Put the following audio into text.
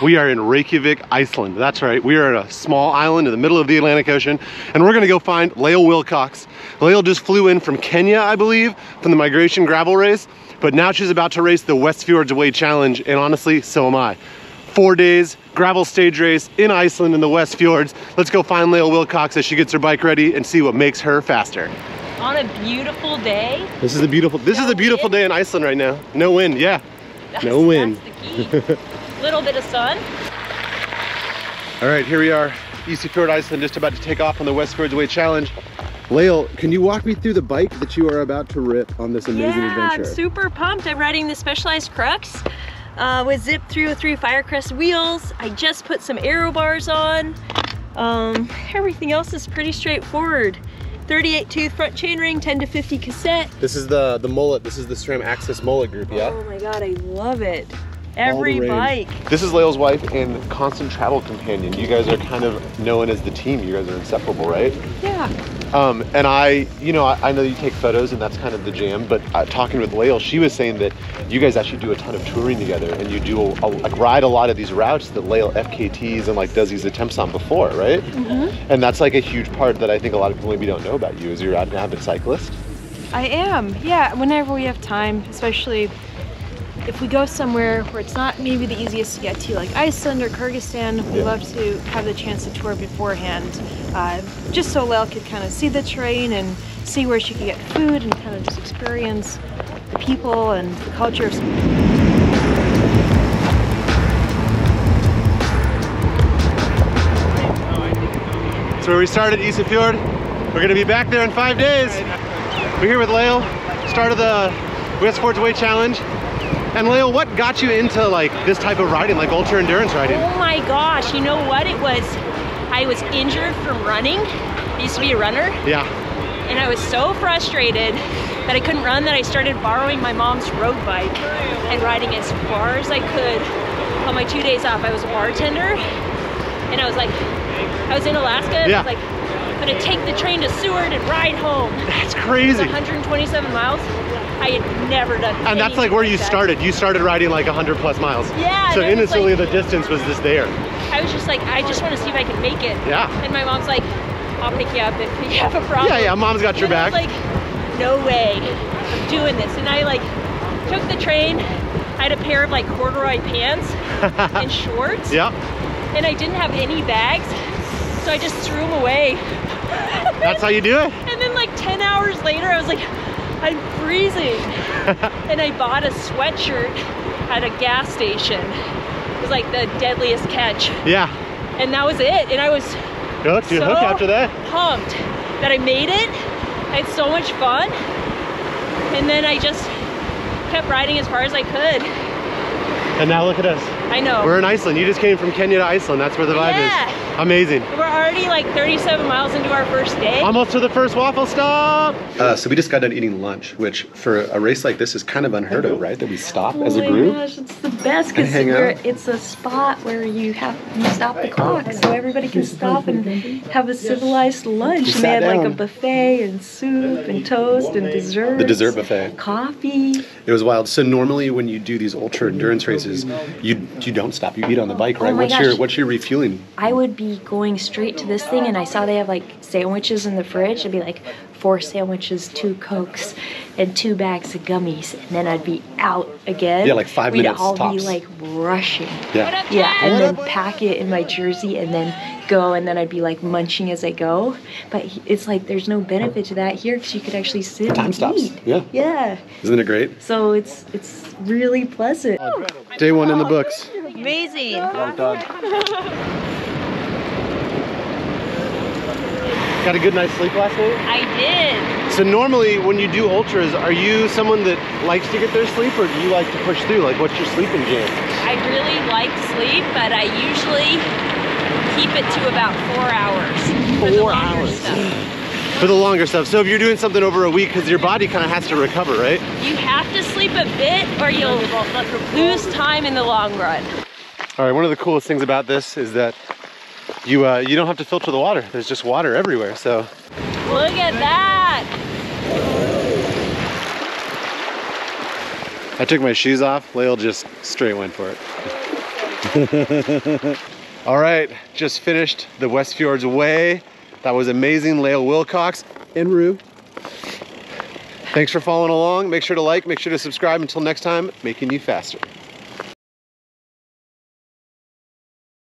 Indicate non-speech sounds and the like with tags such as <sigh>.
We are in Reykjavik, Iceland. That's right. We are at a small island in the middle of the Atlantic Ocean, and we're gonna go find Lael Wilcox. Lael just flew in from Kenya, I believe, from the migration gravel race, but now she's about to race the West Westfjords Way Challenge, and honestly, so am I. Four days, gravel stage race in Iceland in the West Fjords. Let's go find Lael Wilcox as she gets her bike ready and see what makes her faster. On a beautiful day. This is a beautiful, this No is a beautiful wind? day in Iceland right now. No wind, yeah. That's, No wind. <laughs> That's the key. Little bit of sun. All right, here we are, Isafjord, Iceland, just about to take off on the Westfjords Way Challenge. Lael, can you walk me through the bike that you are about to rip on this amazing yeah, adventure? I'm super pumped. I'm riding the Specialized Crux uh, with Zipp 303 Firecrest wheels. I just put some aero bars on. Um, everything else is pretty straightforward. 38 tooth front chainring, 10 to 50 cassette. This is the the mullet. This is the SRAM AXS mullet group, yeah? Oh my god, I love it. Every bike. This is Lael's wife and constant travel companion. You guys are kind of known as the team. You guys are inseparable, right? Yeah. Um, and I, you know, I, I know you take photos and that's kind of the jam, but uh, talking with Lael, she was saying that you guys actually do a ton of touring together and you do a, a, like ride a lot of these routes that Lael FKTs and like does these attempts on before, right? Mm-hmm. And that's like a huge part that I think a lot of people maybe don't know about you is you're an avid cyclist. I am, yeah, whenever we have time, especially if we go somewhere where it's not maybe the easiest to get to, like Iceland or Kyrgyzstan, we Yeah. love to have the chance to tour beforehand, uh, just so Lael could kind of see the terrain and see where she could get food and kind of just experience the people and the culture So where we started Isafjord, we're gonna be back there in five days. We're here with Lael, start of the West Westfjords Way Challenge. And Lael, what got you into like this type of riding, like ultra endurance riding? Oh my gosh, you know what it was? I was injured from running. I used to be a runner. Yeah, and I was so frustrated that I couldn't run that I started borrowing my mom's road bike and riding as far as I could on my two days off. I was a bartender and I was like, I was in Alaska and Yeah. I was like, gonna take the train to Seward and ride home. that's crazy. 127 miles. I had never done And that's like where you started. You started riding like 100 plus miles. Yeah, So and it was instantly like- the distance was just there. I was just like, I just want to see if I can make it. Yeah. And my mom's like, I'll pick you up if you have a problem. Yeah, yeah, mom's got your And back. was like, no way, I'm doing this. And I like took the train. I had a pair of like corduroy pants <laughs> and shorts, Yep, and I didn't have any bags, so I just threw them away. that's how you do it. And then like 10 hours later, I was like, I'm freezing. <laughs> and I bought a sweatshirt at a gas station. It was like the deadliest catch. Yeah, And that was it. And I was hooked, you so hooked after that. pumped that I made it. I had so much fun. And then I just kept riding as far as I could. And now look at us. I know. We're in Iceland. You just came from Kenya to Iceland. That's where the vibe Yeah. is. Amazing. We're already like 37 miles into our first day. Almost to the first waffle stop. Uh, so we just got done eating lunch, which for a race like this is kind of unheard of, right? That we stop as a group. Oh my gosh, it's the best because hang out. it's a spot where you have you stop the clock so everybody can stop and have a civilized lunch. And they sat had like a buffet and soup and toast and dessert. The dessert buffet. Coffee. It was wild. So normally when you do these ultra endurance races, you you don't stop. You eat on the bike, oh right? Oh my what's your what's your refueling? I would be going straight to this thing and I saw they have like sandwiches in the fridge. It'd be like four sandwiches, two cokes, and two bags of gummies, and then I'd be out again. Yeah, like five We'd minutes all tops. be like rushing. Yeah. Yeah, and then pack it in my jersey and then go, and then I'd be like munching as I go. But it's like there's no benefit to that here because you could actually sit Time and stops. eat. Yeah. Yeah. Isn't it great? So it's it's really pleasant. Day one in the books. Amazing. Got a good night's sleep last night? I did. So normally when you do ultras, are you someone that likes to get their sleep or do you like to push through? Like what's your sleeping jam? I really like sleep, but I usually keep it to about four hours. for the Four longer hours. Stuff. For the longer stuff. So if you're doing something over a week, because your body kind of has to recover, right? You have to sleep a bit or you'll lose time in the long run. All right, one of the coolest things about this is that you uh, you don't have to filter the water. There's just water everywhere. So Look at that. I took my shoes off. Lael just straight went for it. <laughs> All right, just finished the West Fjords Way. That was amazing, Lael Wilcox and Rue. Thanks for following along. Make sure to like, make sure to subscribe. Until next time, making you faster.